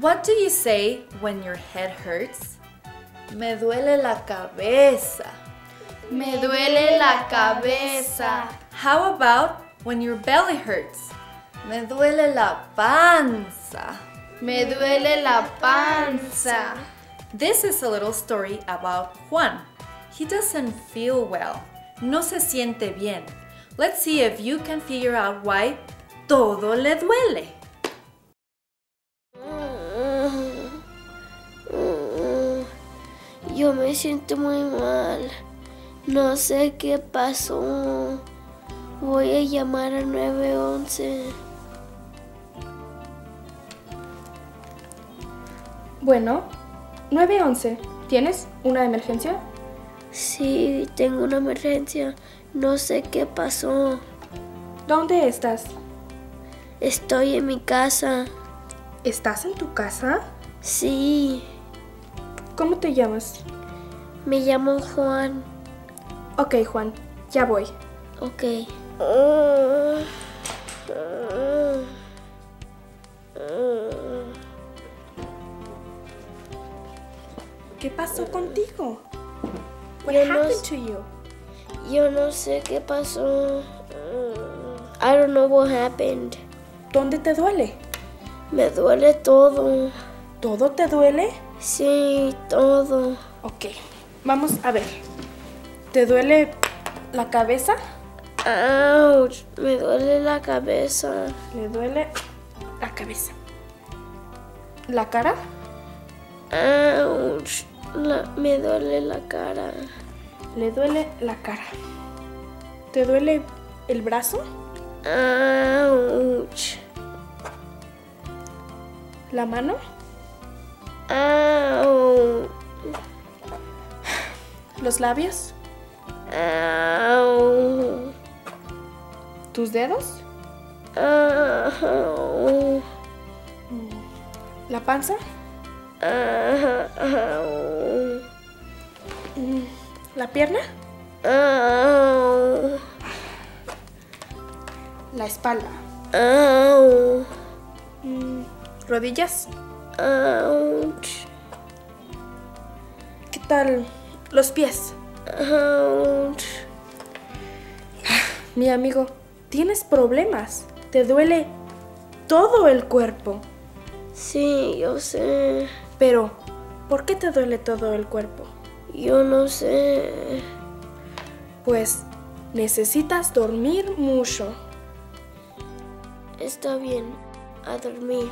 What do you say when your head hurts? Me duele la cabeza. Me duele la cabeza. How about when your belly hurts? Me duele la panza. Me duele la panza. This is a little story about Juan. He doesn't feel well. No se siente bien. Let's see if you can figure out why todo le duele. Yo me siento muy mal. No sé qué pasó. Voy a llamar al 911. Bueno, 911. ¿Tienes una emergencia? Sí, tengo una emergencia. No sé qué pasó. ¿Dónde estás? Estoy en mi casa. ¿Estás en tu casa? Sí, ¿Cómo te llamas? me llamo Juan. Ok, Juan, ya voy. Ok. ¿Qué pasó contigo? What Yo happened to you? Yo no sé qué pasó. I don't know what happened. ¿Dónde te duele? Me duele todo. ¿Todo te duele? Sí, todo. Ok, vamos a ver. ¿Te duele la cabeza? Ouch, me duele la cabeza. Le duele la cabeza. ¿La cara? Ouch, la- me duele la cara. Le duele la cara. ¿Te duele el brazo? Ouch, ¿La mano? ¿Los labios? ¿Tus dedos? ¿La panza? ¿La pierna? La espalda. ¿Rodillas? ¿Qué tal los pies? ouch. Mi amigo, tienes problemas. Te duele todo el cuerpo. Sí, yo sé. Pero, ¿por qué te duele todo el cuerpo? Yo no sé. Pues necesitas dormir mucho. Está bien. A dormir.